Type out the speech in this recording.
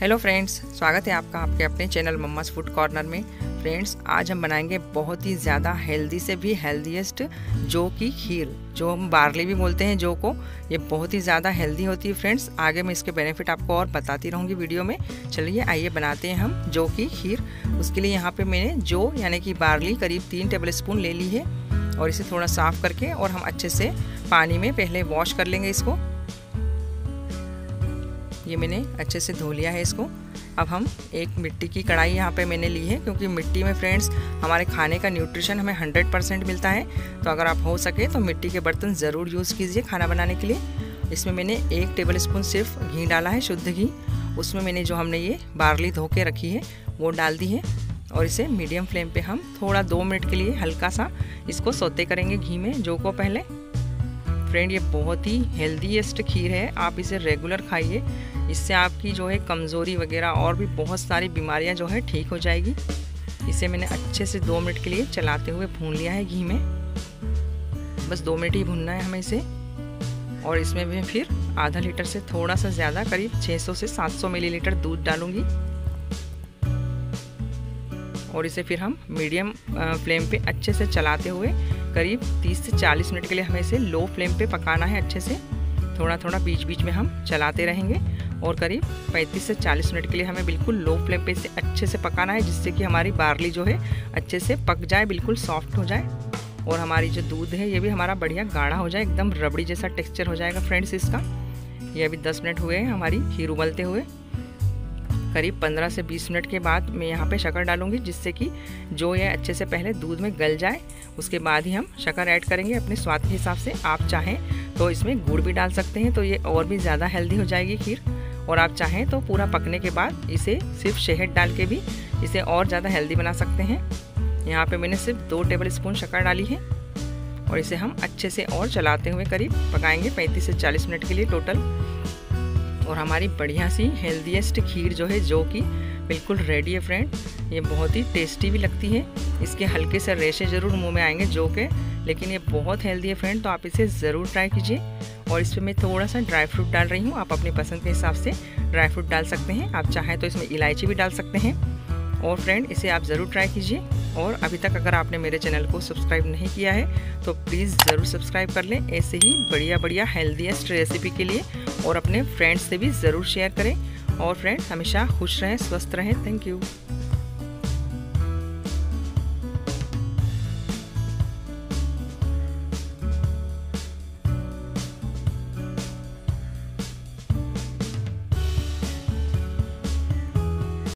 Hello friends स्वागत है आपका आपके अपने चैनल मम्मास फ़ूड कॉर्नर में। फ्रेंड्स आज हम बनाएँगे बहुत ही ज़्यादा हेल्दी से भी हेल्दीएस्ट जो की खीर, जो हम बार्ली भी बोलते हैं, जो को ये बहुत ही ज़्यादा हेल्दी होती है फ्रेंड्स आगे मैं इसके बेनिफिट आपको और बताती रहूँगी वीडियो में। चलिए आइए बनाते हैं हम जो की खीर। उसके लिए यहाँ पर मैंने जो, यानी कि बार्ली करीब तीन टेबल स्पून ले ली है। और इसे थोड़ा साफ़ करके और हम अच्छे से पानी में पहले वॉश कर लेंगे इसको। ये मैंने अच्छे से धो लिया है इसको। अब हम एक मिट्टी की कढ़ाई यहाँ पे मैंने ली है, क्योंकि मिट्टी में फ्रेंड्स, हमारे खाने का न्यूट्रिशन हमें 100 परसेंट मिलता है। तो अगर आप हो सके तो मिट्टी के बर्तन ज़रूर यूज़ कीजिए खाना बनाने के लिए। इसमें मैंने एक टेबल स्पून सिर्फ़ घी डाला है, शुद्ध घी। उसमें मैंने जो हमने ये बार्ली धो के रखी है, वो डाल दी है। और इसे मीडियम फ्लेम पे हम थोड़ा दो मिनट के लिए हल्का सा इसको सोते करेंगे घी में, जो को पहले। फ्रेंड, ये बहुत ही हेल्दीएस्ट खीर है। आप इसे रेगुलर खाइए। इससे आपकी जो है कमज़ोरी वगैरह और भी बहुत सारी बीमारियाँ जो है ठीक हो जाएगी। इसे मैंने अच्छे से दो मिनट के लिए चलाते हुए भून लिया है घी में। बस दो मिनट ही भूनना है हमें इसे। और इसमें मैं फिर आधा लीटर से थोड़ा सा ज़्यादा, करीब 600 से 700 मिलीलीटर दूध डालूँगी। और इसे फिर हम मीडियम फ्लेम पे अच्छे से चलाते हुए करीब 30 से 40 मिनट के लिए हमें इसे लो फ्लेम पे पकाना है अच्छे से। थोड़ा थोड़ा बीच बीच में हम चलाते रहेंगे और करीब 35 से 40 मिनट के लिए हमें बिल्कुल लो फ्लेम पे इसे अच्छे से पकाना है जिससे कि हमारी बार्ली जो है अच्छे से पक जाए, बिल्कुल सॉफ्ट हो जाए और हमारी जो दूध है ये भी हमारा बढ़िया गाढ़ा हो जाए, एकदम रबड़ी जैसा टेक्सचर हो जाएगा फ्रेंड्स इसका। ये अभी 10 मिनट हुए हैं हमारी खीर उबलते हुए। करीब 15 से 20 मिनट के बाद मैं यहाँ पे शक्कर डालूँगी, जिससे कि जो ये अच्छे से पहले दूध में गल जाए, उसके बाद ही हम शक्कर ऐड करेंगे अपने स्वाद के हिसाब से। आप चाहें तो इसमें गुड़ भी डाल सकते हैं तो ये और भी ज़्यादा हेल्दी हो जाएगी खीर। और आप चाहें तो पूरा पकने के बाद इसे सिर्फ़ शहद डाल के भी इसे और ज़्यादा हेल्दी बना सकते हैं। यहाँ पे मैंने सिर्फ़ दो टेबल स्पून शक्कर डाली है, और इसे हम अच्छे से और चलाते हुए करीब पकाएँगे 35 से 40 मिनट के लिए टोटल। और हमारी बढ़िया सी हेल्दीएस्ट खीर जो है, जो कि बिल्कुल रेडी है फ्रेंड ये बहुत ही टेस्टी भी लगती है। इसके हल्के से रेशे ज़रूर मुँह में आएँगे, जो के, लेकिन ये बहुत हेल्दी है फ्रेंड तो आप इसे ज़रूर ट्राई कीजिए। और इसमें मैं थोड़ा सा ड्राई फ्रूट डाल रही हूँ, आप अपने पसंद के हिसाब से ड्राई फ्रूट डाल सकते हैं। आप चाहें तो इसमें इलायची भी डाल सकते हैं। और फ्रेंड इसे आप ज़रूर ट्राई कीजिए। और अभी तक अगर आपने मेरे चैनल को सब्सक्राइब नहीं किया है तो प्लीज़ ज़रूर सब्सक्राइब कर लें। ऐसे ही बढ़िया बढ़िया हेल्दीएस्ट रेसिपी के लिए और अपने फ्रेंड्स से भी ज़रूर शेयर करें। और फ्रेंड्स हमेशा खुश रहें, स्वस्थ रहें। Thank you